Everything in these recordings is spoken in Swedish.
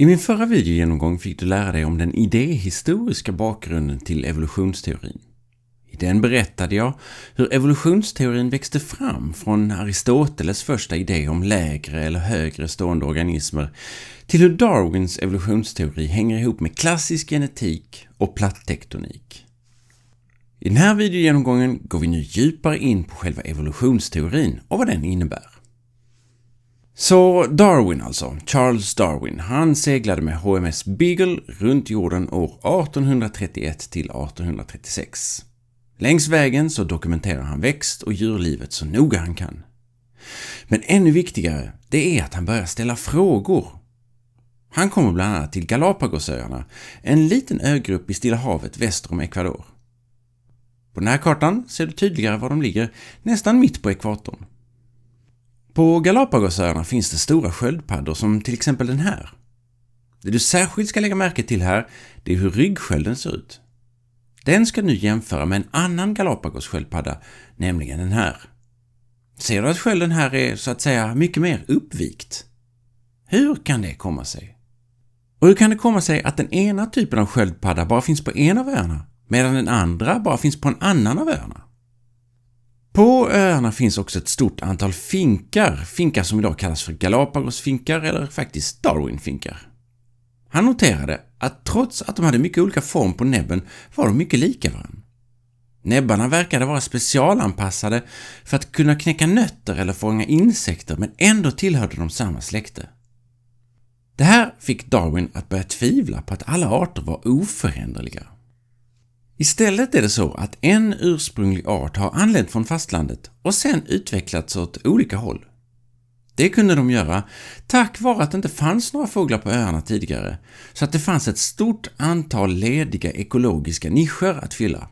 I min förra videogenomgång fick du lära dig om den idéhistoriska bakgrunden till evolutionsteorin. I den berättade jag hur evolutionsteorin växte fram från Aristoteles första idé om lägre eller högre stående organismer till hur Darwins evolutionsteori hänger ihop med klassisk genetik och plattektonik. I den här videogenomgången går vi nu djupare in på själva evolutionsteorin och vad den innebär. Så Darwin alltså, Charles Darwin, han seglade med HMS Beagle runt jorden år 1831 till 1836. Längs vägen så dokumenterar han växt och djurlivet så noga han kan. Men ännu viktigare, det är att han börjar ställa frågor. Han kommer bland annat till Galapagosöarna, en liten ögrupp i Stilla havet väster om Ecuador. På den här kartan ser du tydligare var de ligger, nästan mitt på ekvatorn. På Galapagosöarna finns det stora sköldpaddor som till exempel den här. Det du särskilt ska lägga märke till här, det är hur ryggskölden ser ut. Den ska nu jämföra med en annan Galapagossköldpadda, nämligen den här. Ser du att skölden här är så att säga mycket mer uppvikt? Hur kan det komma sig? Och hur kan det komma sig att den ena typen av sköldpadda bara finns på en av öarna, medan den andra bara finns på en annan av öarna? På öarna finns också ett stort antal finkar, finkar som idag kallas för Galapagosfinkar eller faktiskt Darwinfinkar. Han noterade att trots att de hade mycket olika form på näbben var de mycket lika varandra. Näbbarna verkade vara specialanpassade för att kunna knäcka nötter eller fånga insekter men ändå tillhörde de samma släkte. Det här fick Darwin att börja tvivla på att alla arter var oföränderliga. Istället är det så att en ursprunglig art har anlänt från fastlandet och sen utvecklats åt olika håll. Det kunde de göra tack vare att det inte fanns några fåglar på öarna tidigare, så att det fanns ett stort antal lediga ekologiska nischer att fylla.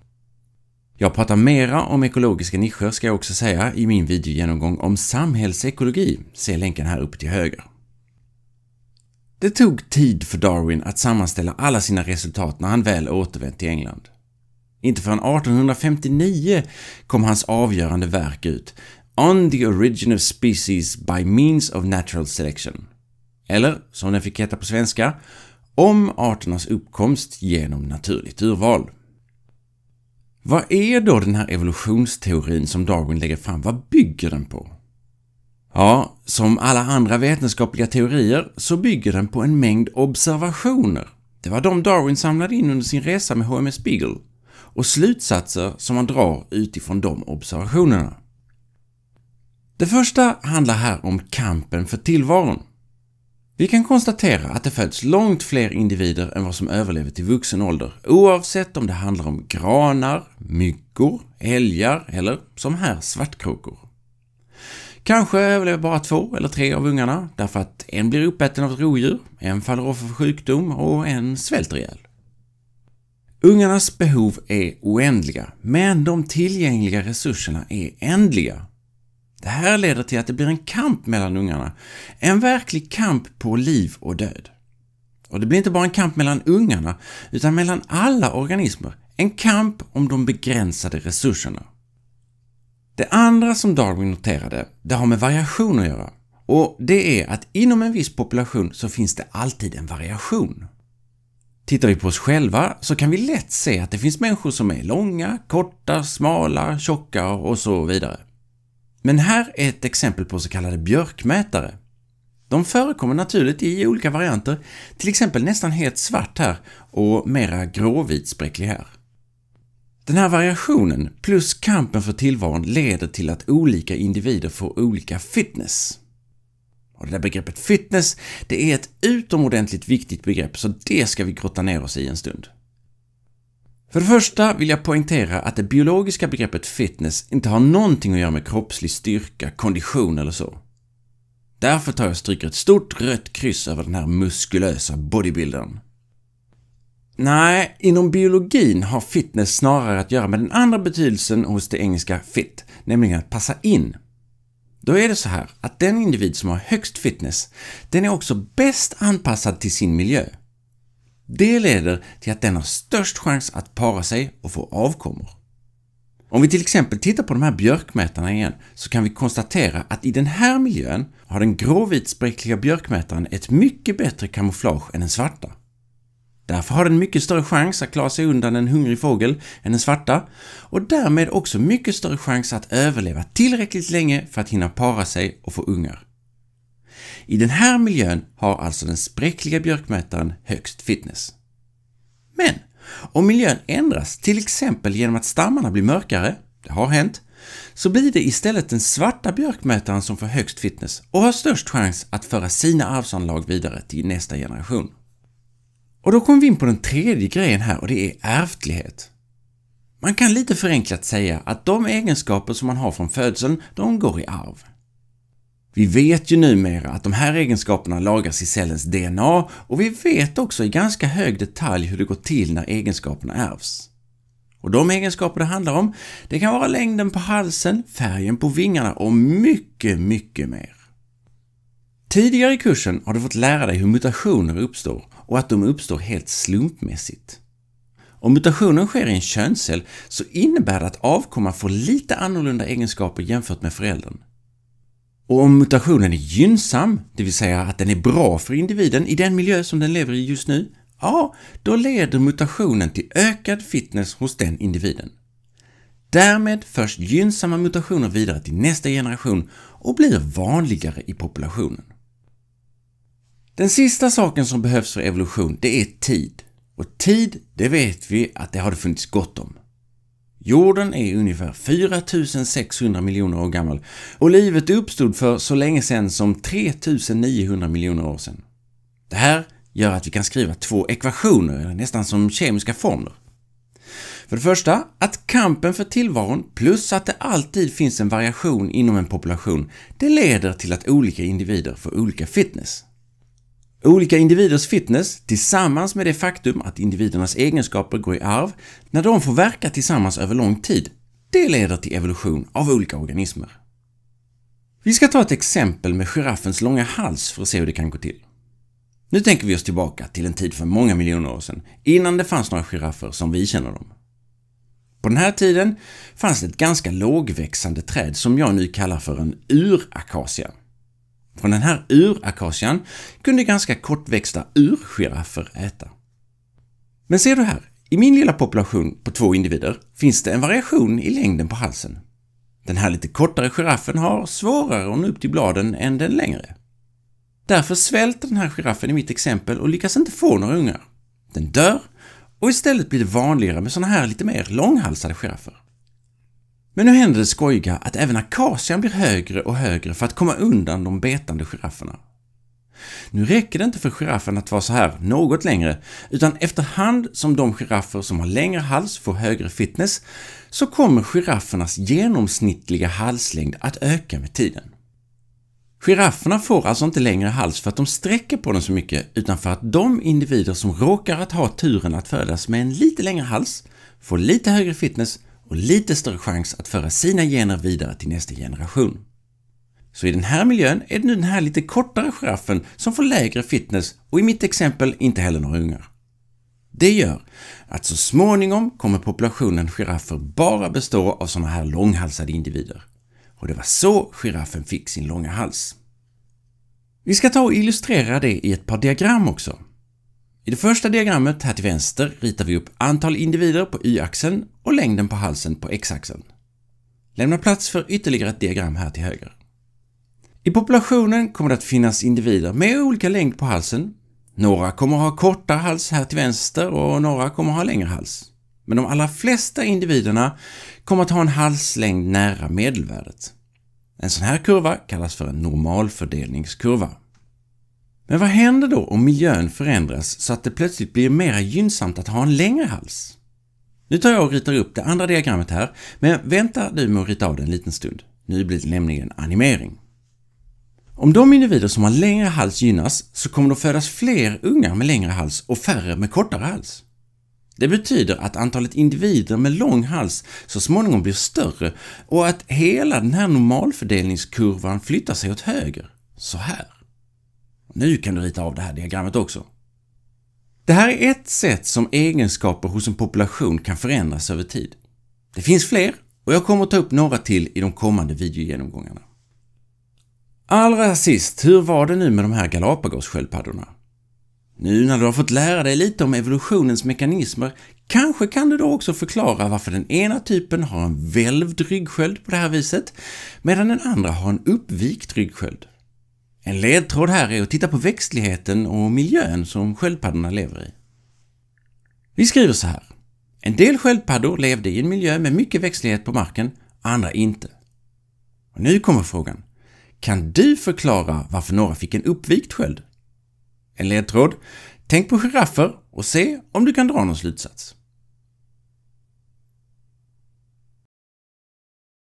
Jag pratar mera om ekologiska nischer ska jag också säga i min videogenomgång om samhällsekologi, se länken här uppe till höger. Det tog tid för Darwin att sammanställa alla sina resultat när han väl återvänt till England. Inte förrän 1859 kom hans avgörande verk ut, On the Origin of Species by Means of Natural Selection. Eller, som den fick heta på svenska, Om arternas uppkomst genom naturligt urval. Vad är då den här evolutionsteorin som Darwin lägger fram? Vad bygger den på? Ja, som alla andra vetenskapliga teorier så bygger den på en mängd observationer. Det var de Darwin samlade in under sin resa med HMS Beagle och slutsatser som man drar utifrån de observationerna. Det första handlar här om kampen för tillvaron. Vi kan konstatera att det föds långt fler individer än vad som överlever till vuxen ålder, oavsett om det handlar om granar, myggor, älgar eller som här svartkråkor. Kanske överlever bara två eller tre av ungarna därför att en blir uppäten av ett rovdjur, en faller offer för sjukdom och en svälter ihjäl. Ungarnas behov är oändliga, men de tillgängliga resurserna är ändliga. Det här leder till att det blir en kamp mellan ungarna. En verklig kamp på liv och död. Och det blir inte bara en kamp mellan ungarna, utan mellan alla organismer. En kamp om de begränsade resurserna. Det andra som Darwin noterade, det har med variation att göra. Och det är att inom en viss population så finns det alltid en variation. Tittar vi på oss själva så kan vi lätt se att det finns människor som är långa, korta, smala, tjocka och så vidare. Men här är ett exempel på så kallade björkmätare. De förekommer naturligt i olika varianter, till exempel nästan helt svart här och mera gråvit spräcklig här. Den här variationen plus kampen för tillvaron leder till att olika individer får olika fitness. Och det där begreppet fitness, det är ett utomordentligt viktigt begrepp, så det ska vi grotta ner oss i en stund. För det första vill jag poängtera att det biologiska begreppet fitness inte har någonting att göra med kroppslig styrka, kondition eller så. Därför tar jag och stryker ett stort rött kryss över den här muskulösa bodybuildern. Nej, inom biologin har fitness snarare att göra med den andra betydelsen hos det engelska fit, nämligen att passa in. Då är det så här att den individ som har högst fitness, den är också bäst anpassad till sin miljö. Det leder till att den har störst chans att para sig och få avkommor. Om vi till exempel tittar på de här björkmätarna igen så kan vi konstatera att i den här miljön har den gråvitspräckliga björkmätaren ett mycket bättre kamouflage än den svarta. Därför har den mycket större chans att klara sig undan en hungrig fågel än den svarta och därmed också mycket större chans att överleva tillräckligt länge för att hinna para sig och få ungar. I den här miljön har alltså den spräckliga björkmätaren högst fitness. Men om miljön ändras, till exempel genom att stammarna blir mörkare, det har hänt, så blir det istället den svarta björkmätaren som får högst fitness och har störst chans att föra sina arvsanlag vidare till nästa generation. Och då kommer vi in på den tredje grejen här och det är ärftlighet. Man kan lite förenklat säga att de egenskaper som man har från födseln, de går i arv. Vi vet ju numera att de här egenskaperna lagras i cellens DNA och vi vet också i ganska hög detalj hur det går till när egenskaperna ärvs. Och de egenskaper det handlar om, det kan vara längden på halsen, färgen på vingarna och mycket, mycket mer. Tidigare i kursen har du fått lära dig hur mutationer uppstår och att de uppstår helt slumpmässigt. Om mutationen sker i en könscell så innebär det att avkomman får lite annorlunda egenskaper jämfört med föräldern. Och om mutationen är gynnsam, det vill säga att den är bra för individen i den miljö som den lever i just nu, ja, då leder mutationen till ökad fitness hos den individen. Därmed förs gynnsamma mutationer vidare till nästa generation och blir vanligare i populationen. Den sista saken som behövs för evolution, det är tid. Och tid, det vet vi att det har det funnits gott om. Jorden är ungefär 4600 miljoner år gammal och livet uppstod för så länge sedan som 3900 miljoner år sedan. Det här gör att vi kan skriva två ekvationer, nästan som kemiska formler. För det första, att kampen för tillvaron plus att det alltid finns en variation inom en population, det leder till att olika individer får olika fitness. Olika individers fitness tillsammans med det faktum att individernas egenskaper går i arv när de får verka tillsammans över lång tid, det leder till evolution av olika organismer. Vi ska ta ett exempel med giraffens långa hals för att se hur det kan gå till. Nu tänker vi oss tillbaka till en tid för många miljoner år sedan, innan det fanns några giraffer som vi känner dem. På den här tiden fanns det ett ganska lågväxande träd som jag nu kallar för en urakacia. Från den här urakasian kunde ganska kortväxta urgiraffer äta. Men ser du här, i min lilla population på två individer finns det en variation i längden på halsen. Den här lite kortare giraffen har svårare att nå upp till bladen än den längre. Därför svälter den här giraffen i mitt exempel och lyckas inte få några ungar. Den dör och istället blir det vanligare med sådana här lite mer långhalsade giraffer. Men nu händer det skojiga att även akacian blir högre och högre för att komma undan de betande girafferna. Nu räcker det inte för giraffen att vara så här något längre, utan efterhand som de giraffer som har längre hals får högre fitness så kommer giraffernas genomsnittliga halslängd att öka med tiden. Girafferna får alltså inte längre hals för att de sträcker på den så mycket, utan för att de individer som råkar att ha turen att födas med en lite längre hals får lite högre fitness och lite större chans att föra sina gener vidare till nästa generation. Så i den här miljön är det nu den här lite kortare giraffen som får lägre fitness och i mitt exempel inte heller några ungar. Det gör att så småningom kommer populationen giraffer bara bestå av sådana här långhalsade individer. Och det var så giraffen fick sin långa hals. Vi ska ta och illustrera det i ett par diagram också. I det första diagrammet här till vänster ritar vi upp antal individer på y-axeln och längden på halsen på x-axeln. Lämna plats för ytterligare ett diagram här till höger. I populationen kommer det att finnas individer med olika längd på halsen. Några kommer att ha kortare hals här till vänster och några kommer att ha längre hals. Men de allra flesta individerna kommer att ha en halslängd nära medelvärdet. En sån här kurva kallas för en normalfördelningskurva. Men vad händer då om miljön förändras så att det plötsligt blir mer gynnsamt att ha en längre hals? Nu tar jag och ritar upp det andra diagrammet här, men vänta du med att rita av det en liten stund. Nu blir det nämligen animering. Om de individer som har längre hals gynnas så kommer det att födas fler ungar med längre hals och färre med kortare hals. Det betyder att antalet individer med lång hals så småningom blir större och att hela den här normalfördelningskurvan flyttar sig åt höger. Så här. Nu kan du rita av det här diagrammet också. Det här är ett sätt som egenskaper hos en population kan förändras över tid. Det finns fler och jag kommer att ta upp några till i de kommande videogenomgångarna. Allra sist, hur var det nu med de här Galapagos-sköldpaddorna? Nu när du har fått lära dig lite om evolutionens mekanismer kanske kan du då också förklara varför den ena typen har en välvd ryggsköld på det här viset medan den andra har en uppvikt ryggsköld. En ledtråd här är att titta på växtligheten och miljön som sköldpaddorna lever i. Vi skriver så här. En del sköldpaddor levde i en miljö med mycket växtlighet på marken, andra inte. Och nu kommer frågan. Kan du förklara varför några fick en uppvikt sköld? En ledtråd. Tänk på giraffer och se om du kan dra någon slutsats.